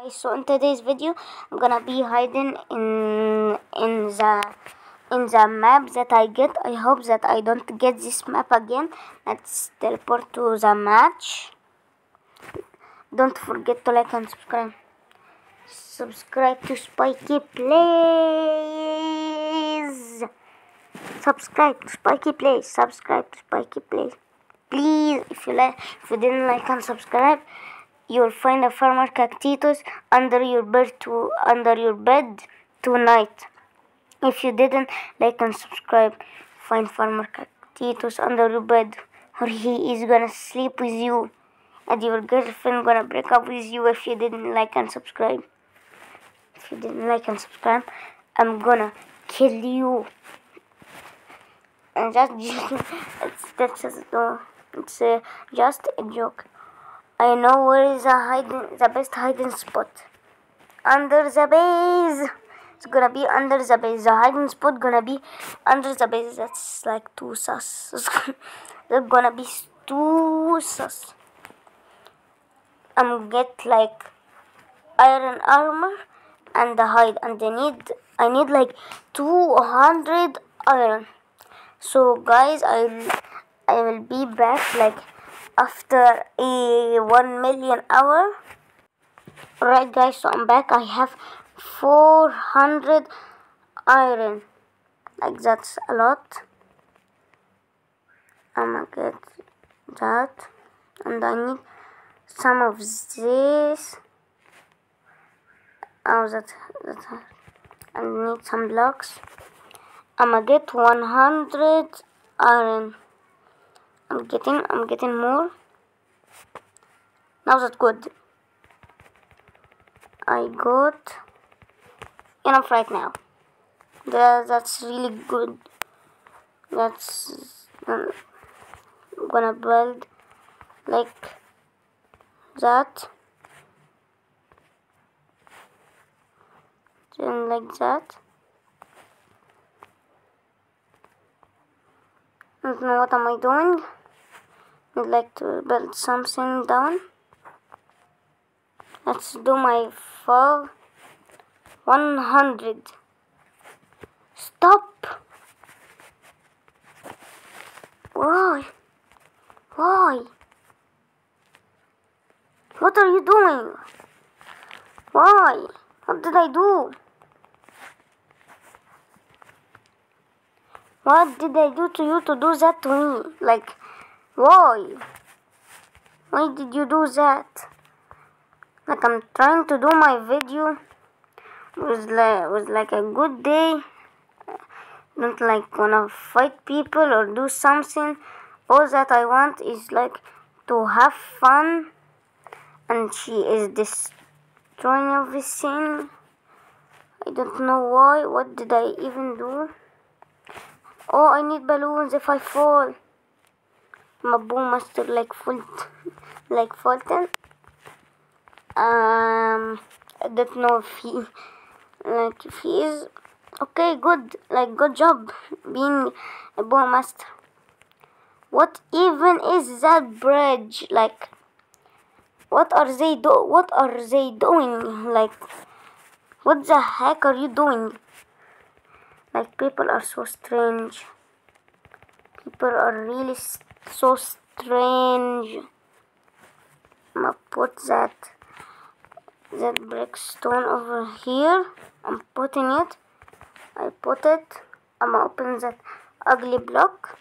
Guys, so in today's video, I'm gonna be hiding in in the in the map that I get. I hope that I don't get this map again. Let's teleport to the match. Don't forget to like and subscribe. Subscribe to Spiky Plays. Subscribe to Spiky Plays. Subscribe to Spiky Plays. Please, if you like, if you didn't like and subscribe, you'll find a farmer cactitus under your bed to under your bed tonight. If you didn't like and subscribe, find farmer cactitus under your bed, or he is gonna sleep with you, and your girlfriend gonna break up with you if you didn't like and subscribe. If you didn't like and subscribe, I'm gonna kill you. And just that's just uh, it's just a joke. I know where is the hiding the best hiding spot. Under the base. It's gonna be under the base. The hiding spot gonna be under the base. That's like too sus. That's gonna be too sus. I'm get like iron armor and the hide and I need I need like 200 iron. So guys, I I will be back like after a 1 million hour. right guys, so I'm back. I have 400 iron. Like that's a lot. I'm gonna get that. And I need some of this. Oh, that, that. I need some blocks. I'm gonna get 100 iron. I'm getting, I'm getting more. Now that's good. I got enough right now. That, that's really good. That's I'm gonna build like that. Then like that. I don't know what am I doing. I'd like to build something down. Let's do my fall. 100. Stop! Why? Why? What are you doing? Why? What did I do? What did I do to you to do that to me? Like, why? Why did you do that? Like, I'm trying to do my video. It was like, it was like a good day. Don't like wanna fight people or do something. All that I want is like to have fun. And she is destroying everything. I don't know why. What did I even do? Oh, I need balloons if I fall. I'm boom master like Fulton, like Fulton. Um, I don't know if he, like, if he is okay. Good, like, good job being a boom master. What even is that bridge? Like, what are they do? What are they doing? Like, what the heck are you doing? Like people are so strange. People are really so strange. I'm put that that brick stone over here. I'm putting it. I put it. I'm gonna open that ugly block.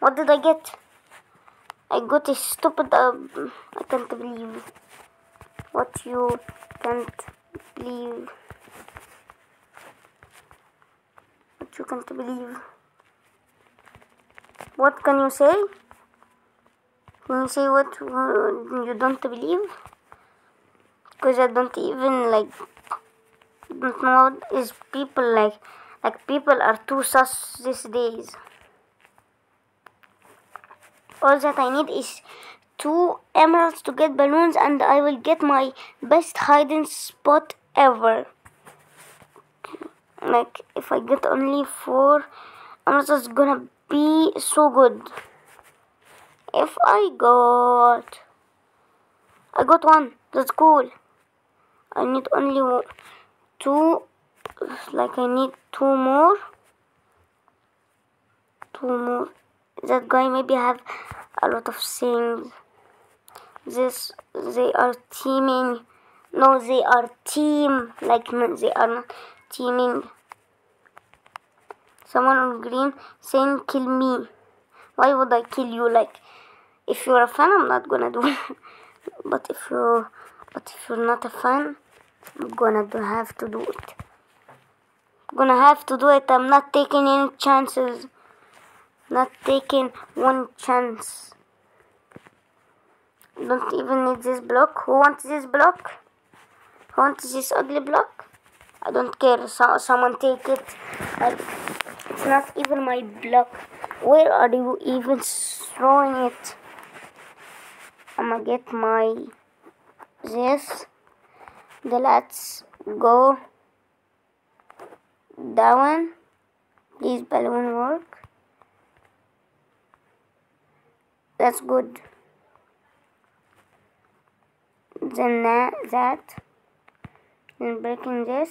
What did I get? I got a stupid. Uh, I can't believe what you can't believe. What you can't believe. What can you say? Can you say what uh, you don't believe? Because I don't even like don't know is people like. Like people are too sus these days. All that I need is two emeralds to get balloons and I will get my best hiding spot ever like if I get only four I'm just gonna be so good. If I got I got one. That's cool. I need only two like I need two more. Two more. That guy maybe have a lot of things. This they are teaming. No they are team like they are not teaming someone on green saying kill me. Why would I kill you? Like if you're a fan I'm not gonna do it but if you but if you're not a fan I'm gonna have to do it. I'm gonna have to do it. I'm not taking any chances. Not taking one chance. Don't even need this block. Who wants this block? Who wants this ugly block? I don't care. So, someone take it. I, it's not even my block. Where are you even throwing it? I'm gonna get my this. The let's go. Down This balloon work. That's good. Then that, that. Then breaking this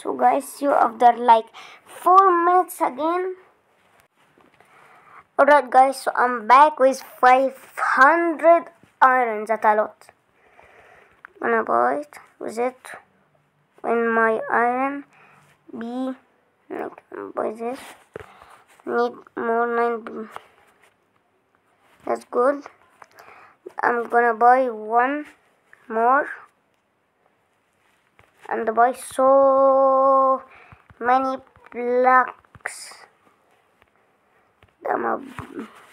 so guys see you after like four minutes again? Alright guys so I'm back with 500 iron that's a lot. Gonna buy it? With it? When my iron be like buy this. Need more nine that's good. I'm gonna buy one more and buy so many blocks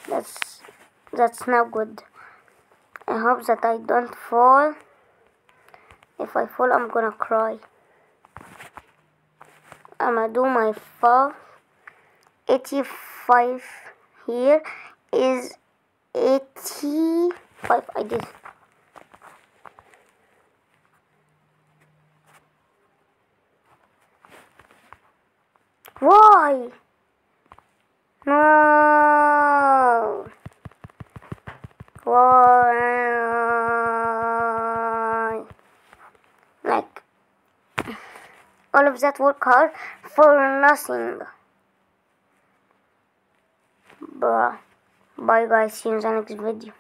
that's that's not good. I hope that I don't fall. If I fall I'm gonna cry. I'm gonna do my fall. 85 here is 85 I did why no. Why like all of that work hard for nothing. Bruh. Bye guys. See you in the next video